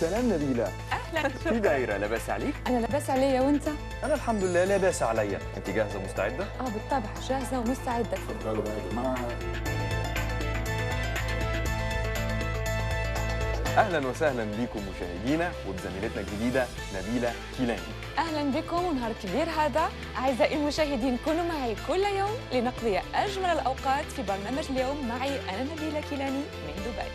سلام نبيلة أهلا. شكرا في دايرة لاباس عليك؟ أنا لاباس عليا وأنت؟ أنا الحمد لله لاباس عليا. أنت جاهزة ومستعدة؟ آه بالطبع جاهزة ومستعدة. اتفضلوا بقى يا جماعة أهلا وسهلا بكم مشاهدينا وبزميلتنا الجديدة نبيلة كيلاني. أهلا بكم ونهار كبير هذا. أعزائي المشاهدين كونوا معي كل يوم لنقضي أجمل الأوقات في برنامج اليوم. معي أنا نبيلة كيلاني من دبي.